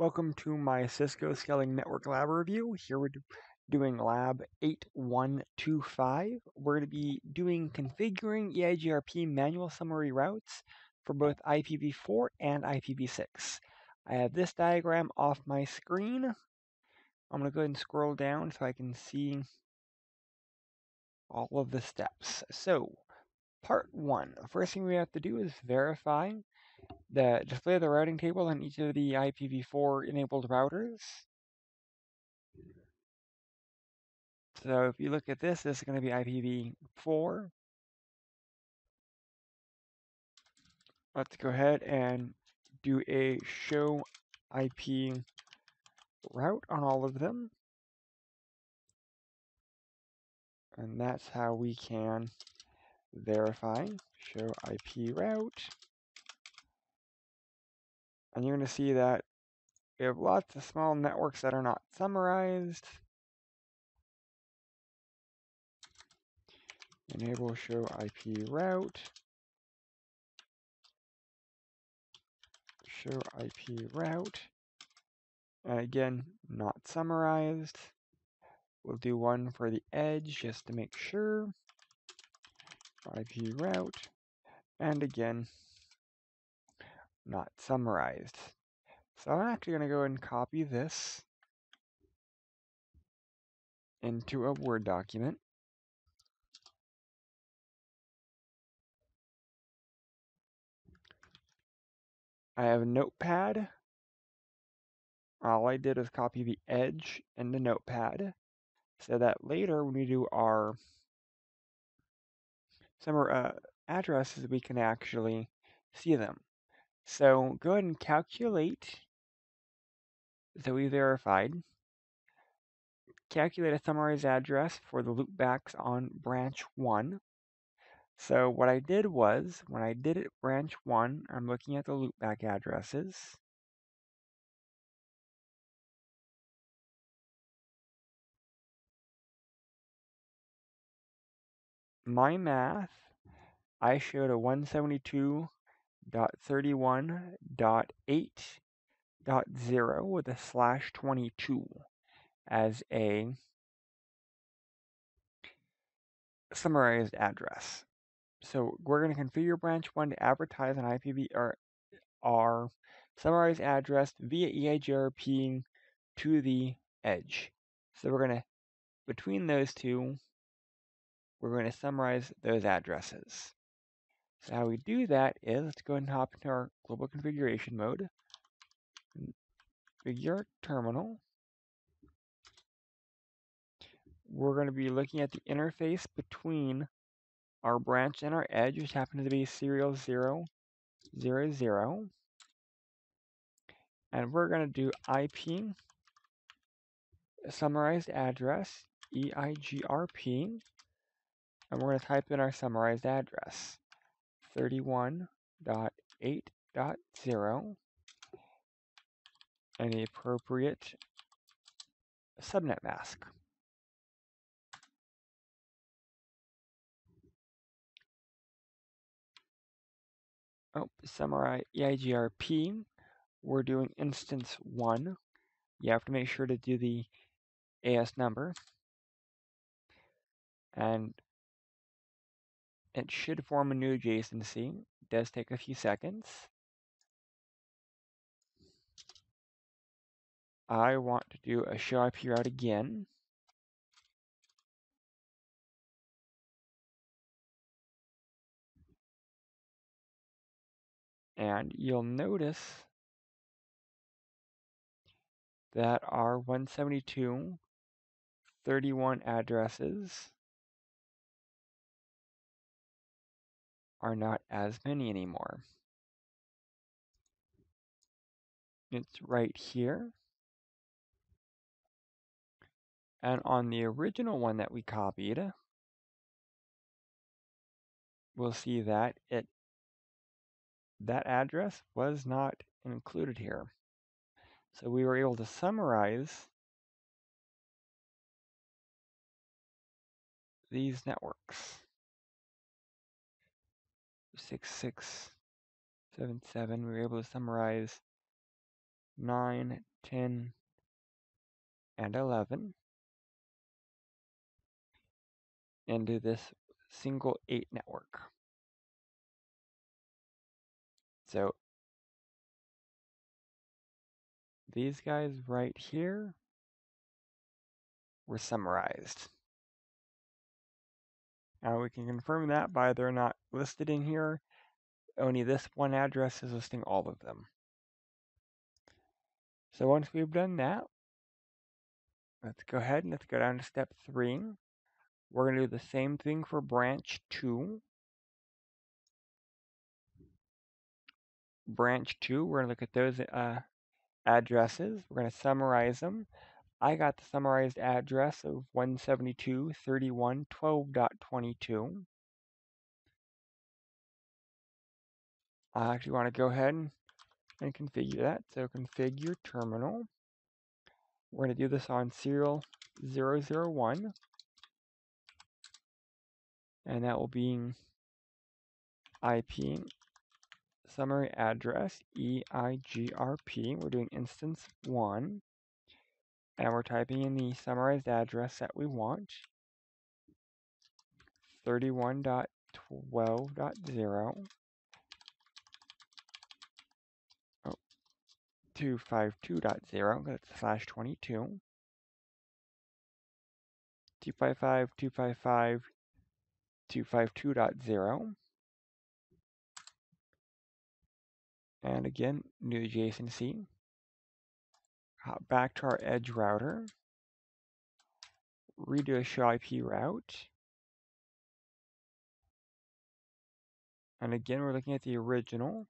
Welcome to my Cisco Scaling Network Lab review. Here we're doing Lab 8125. We're going to be doing configuring EIGRP manual summary routes for both IPv4 and IPv6. I have this diagram off my screen. I'm going to go ahead and scroll down so I can see all of the steps. So, part one. The first thing we have to do is verify the display the routing table on each of the IPv4 enabled routers. So if you look at this, this is going to be IPv4. Let's go ahead and do a show IP route on all of them. And that's how we can verify show IP route. And you're going to see that we have lots of small networks that are not summarized. Enable show IP route. Show IP route. And again, not summarized. We'll do one for the edge just to make sure. IP route. And again, not summarized. So I'm actually going to go and copy this into a Word document. I have a notepad. All I did was copy the edge in the notepad so that later when we do our summer uh, addresses, we can actually see them. So go ahead and calculate that we verified. Calculate a summarized address for the loopbacks on branch 1. So what I did was, when I did it branch 1, I'm looking at the loopback addresses. My math, I showed a 172 dot thirty one dot eight dot zero with a slash 22 as a summarized address. So we're going to configure branch 1 to advertise an IPv or our summarized address via EIGRP to the edge. So we're going to, between those two, we're going to summarize those addresses. So how we do that is, let's go ahead and hop into our global configuration mode. Mm, configure terminal. We're going to be looking at the interface between our branch and our edge, which happens to be serial 0, 0, 0. And we're going to do IP summarized address, EIGRP, and we're going to type in our summarized address. 31.8.0 and the appropriate subnet mask. Oh, summarize EIGRP. We're doing instance one. You have to make sure to do the AS number. And it should form a new adjacency. It does take a few seconds. I want to do a show IP route again. And you'll notice that our 172.31 addresses are not as many anymore. It's right here. And on the original one that we copied, we'll see that it that address was not included here. So we were able to summarize these networks. 6677, we were able to summarize 9, 10, and 11 into this single 8 network. So these guys right here were summarized. Now we can confirm that by they're not listed in here. Only this one address is listing all of them. So once we've done that, let's go ahead and let's go down to step three. We're going to do the same thing for branch two. Branch two, we're going to look at those uh, addresses. We're going to summarize them. I got the summarized address of 172.31.12.22. I actually want to go ahead and, configure that. So configure terminal. We're going to do this on serial 001. And that will be IP summary address EIGRP. We're doing instance 1. And we're typing in the summarized address that we want. 31.12.0 oh, 252.0, that's slash 22. 255, 255, 252.0. And again, new adjacency. Hop back to our edge router. Redo a show IP route. And again, we're looking at the original.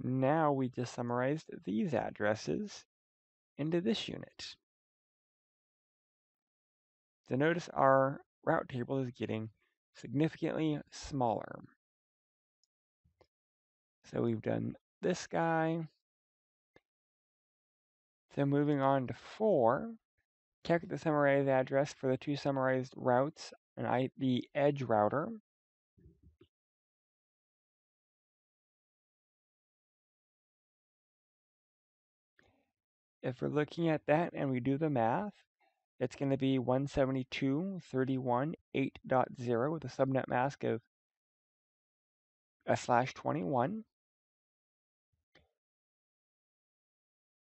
Now we just summarized these addresses into this unit. So notice our route table is getting significantly smaller. So we've done this guy. So moving on to 4, check the summarized address for the two summarized routes and I, the edge router. If we're looking at that and we do the math, it's going to be 172.31.8.0 with a subnet mask of a slash 21.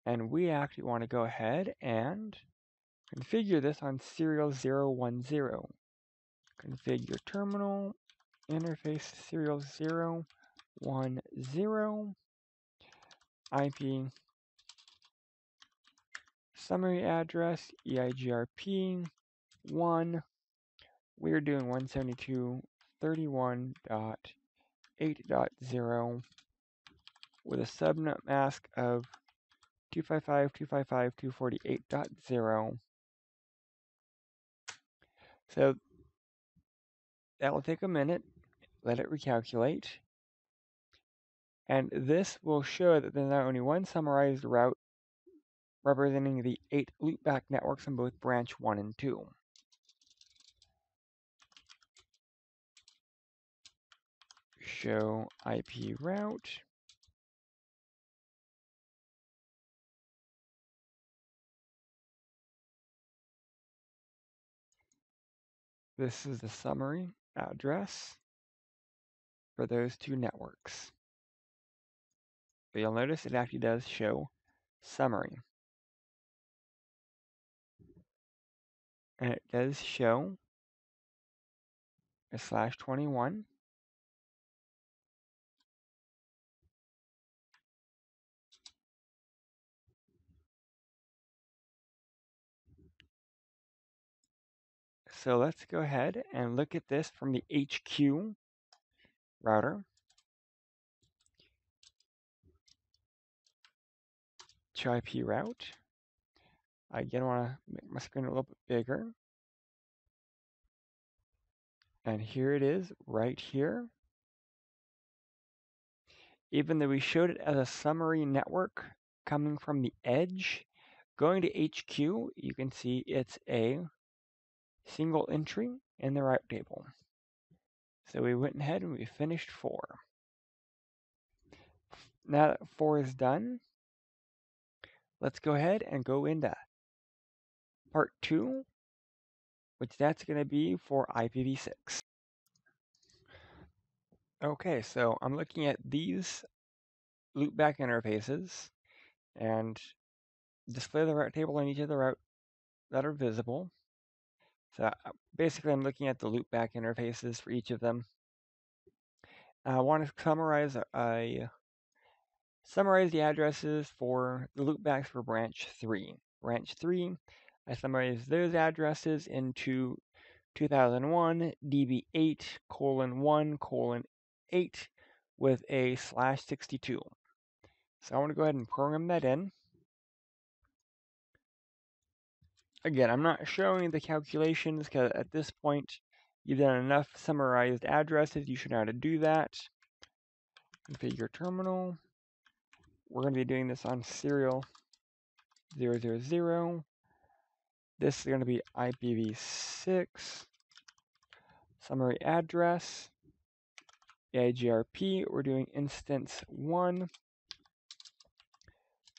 And we actually want to go ahead and configure this on serial 010. Configure terminal, interface serial 010, IP summary address, EIGRP 1. We're doing 172.31.8.0 with a subnet mask of 255.255.248.0. So that will take a minute. Let it recalculate. And this will show that there's not only one summarized route representing the eight loopback networks in both branch 1 and 2. Show IP route. This is the summary address for those two networks. But you'll notice it actually does show summary. And it does show a slash 21. So let's go ahead and look at this from the HQ router. IP route. I again want to make my screen a little bit bigger. And here it is right here. Even though we showed it as a summary network coming from the edge, going to HQ, you can see it's a single entry in the route table. So we went ahead and we finished four. Now that four is done, let's go ahead and go into part two, which that's going to be for IPv6. Okay, so I'm looking at these loopback interfaces and display the route table on each of the route that are visible. So uh, basically I'm looking at the loopback interfaces for each of them. I want to summarize I summarize the addresses for the loopbacks for branch 3. Branch 3, I summarize those addresses into 2001 db8 colon 1 colon 8 with a slash 62. So I want to go ahead and program that in. Again, I'm not showing the calculations because at this point you've done enough summarized addresses. You should know how to do that. Configure terminal. We're going to be doing this on serial 000. This is going to be IPv6. Summary address. EIGRP, we're doing instance 1.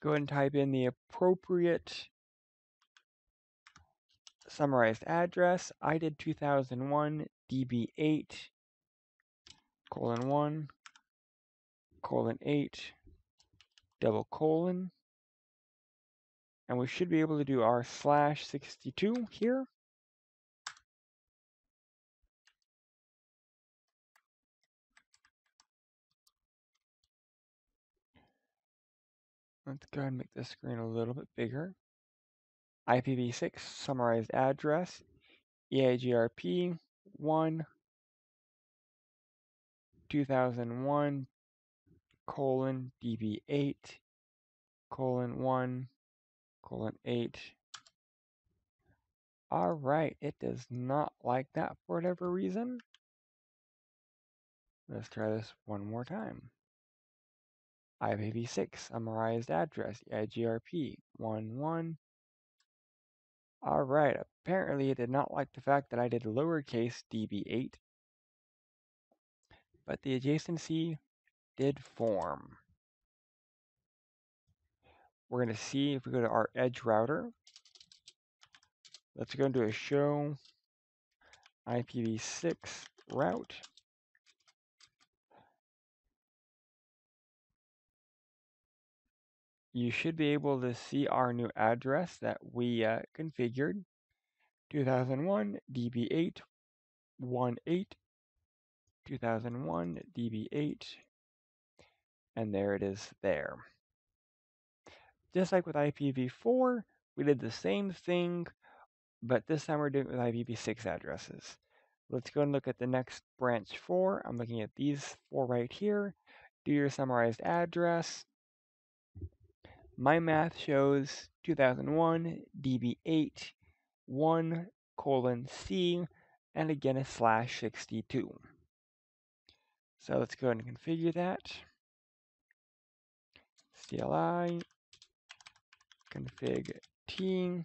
Go ahead and type in the appropriate summarized address. I did 2001 db8 colon 1 colon 8 double colon. And we should be able to do our slash 62 here. Let's go ahead and make this screen a little bit bigger. IPv6 summarized address, EIGRP 1 2001 colon DB8 colon 1 colon 8. All right, it does not like that for whatever reason. Let's try this one more time. IPv6 summarized address, EIGRP 1 1 Alright, apparently it did not like the fact that I did lowercase db8, but the adjacency did form. We're going to see if we go to our edge router. Let's go into a show IPv6 route. You should be able to see our new address that we uh, configured. 2001 db8 18 2001 db8 and there it is there. Just like with IPv4 we did the same thing but this time we're doing it with IPv6 addresses. Let's go and look at the next branch 4 I'm looking at these four right here. Do your summarized address my math shows 2001 db8 1 colon c and again a slash 62. So let's go ahead and configure that. CLI config t.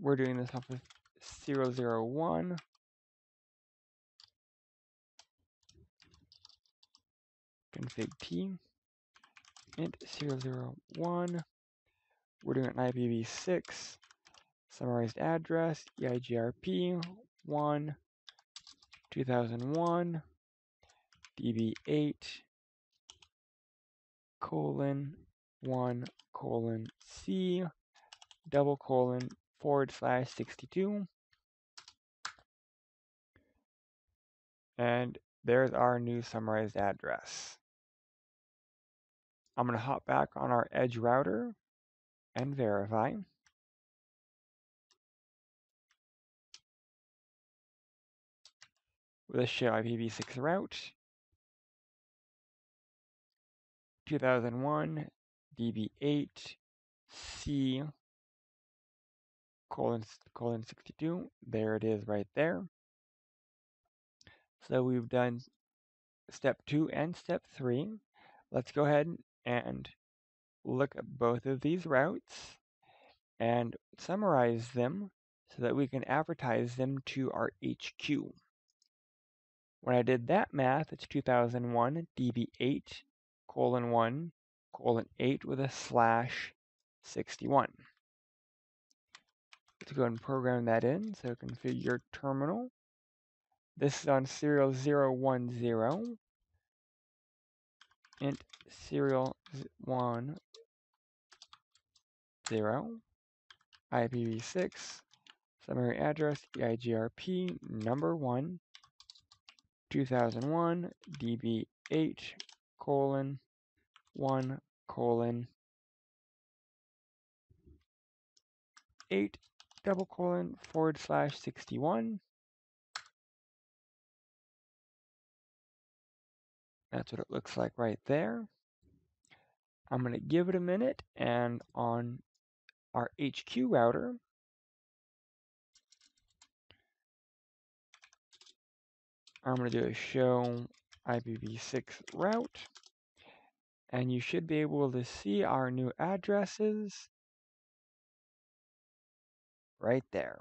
We're doing this off of 001. config t int 001. We're doing an IPv6 summarized address, EIGRP 1 2001 db8 colon 1 colon c. Double colon forward slash 62 and there's our new summarized address. I'm going to hop back on our edge router and verify. With a show IPv6 route, 2001 db8 c colon colon 62. There it is right there. So we've done step two and step three. Let's go ahead and look at both of these routes and summarize them so that we can advertise them to our HQ. When I did that math, it's 2001 db8 colon 1 colon 8 with a slash 61. Let's go and program that in. So configure terminal. This is on serial 010. Int serial 1 0 IPv6 summary address EIGRP number 1 2001 DB8 colon 1 colon 8 double colon forward slash 61. That's what it looks like right there. I'm going to give it a minute and on our HQ router, I'm going to do a show IPv6 route and you should be able to see our new addresses right there.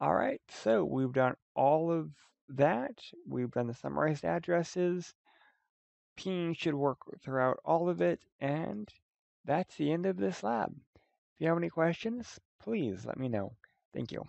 All right, so we've done all of that. We've done the summarized addresses. Ping should work throughout all of it, and that's the end of this lab. If you have any questions, please let me know. Thank you.